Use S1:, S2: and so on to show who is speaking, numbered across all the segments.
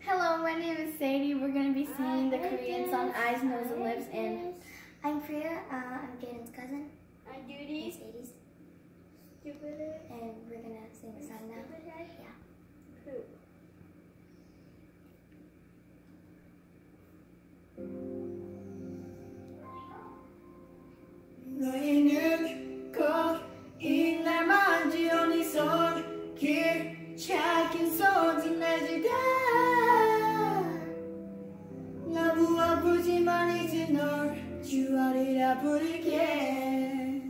S1: Hello, my name is Sadie. We're going to be singing the Korean song Eyes, Nose, and Lips. And
S2: I'm Priya. Uh, I'm Gaden's cousin.
S3: I'm And Judy.
S2: Sadie's.
S3: Jupiter.
S2: And we're gonna sing the song now.
S3: Yeah. Who?
S1: 주아리라 부를게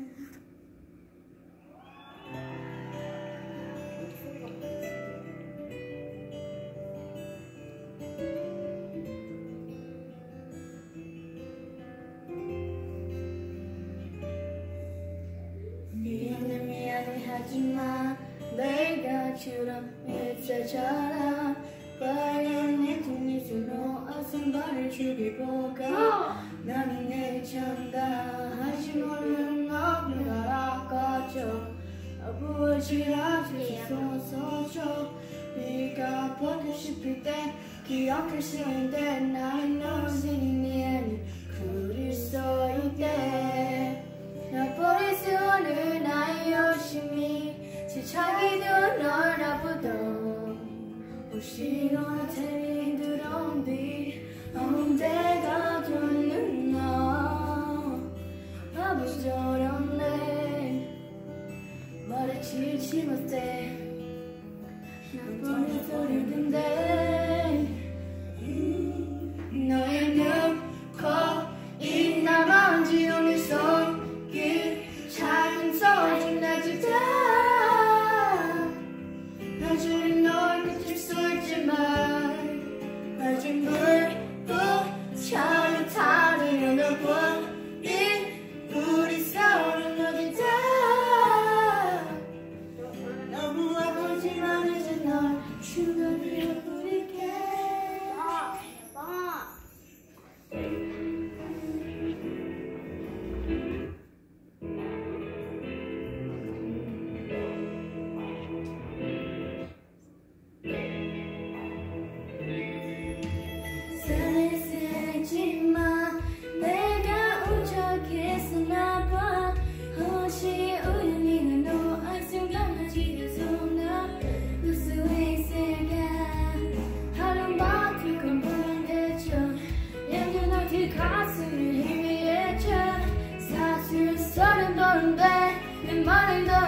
S1: 미안해 미안해 하지마 내가 주름 햇살처럼 빨간 내 뒷미소로 어선발을 죽이보가? 나는 내 찬다. 하지 모르는 너를 알아가죠. 아부어지라지 소소죠 네가 보고 싶을 때 기억할 수 있는데 나의 너생이 아니 있대. 나 버릴 수 없는 나의 욕심이 지쳐기도 널 아프도 혹시 너한테 들어 온 뒤 언제가 좋는 너 바보처럼 내 말에 지치 못해 난 버린 소리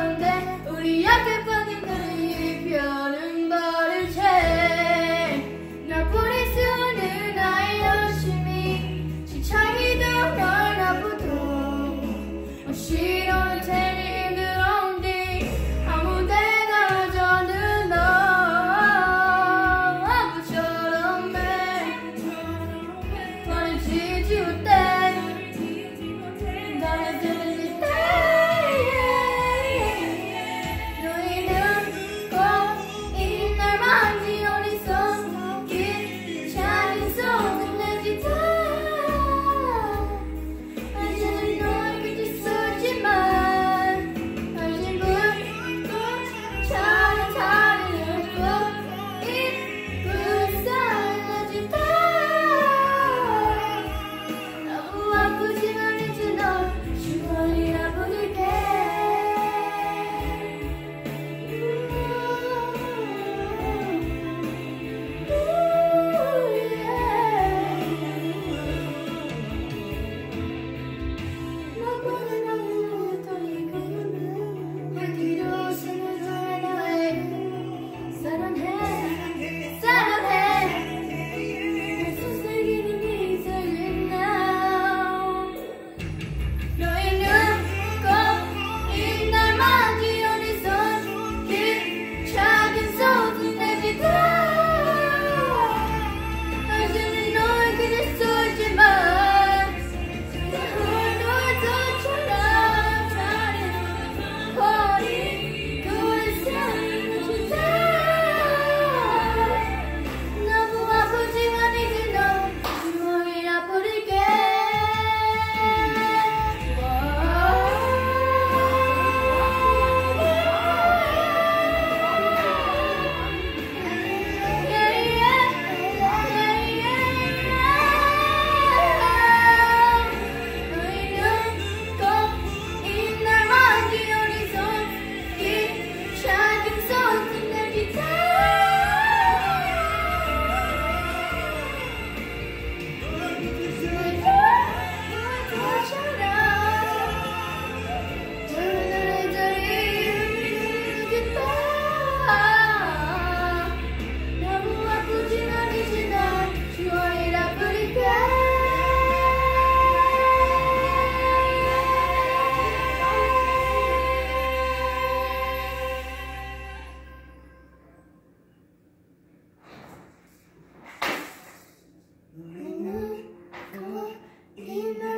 S1: 가운데 우리 약해 빠진 그이 별은 발을 채나 버릴 수 없는 나의 열심이 시창이도 널 아프도 싫어할 테니 그런 뒤 아무 데나 저는 너 아부처럼 해. 너를 지지울 때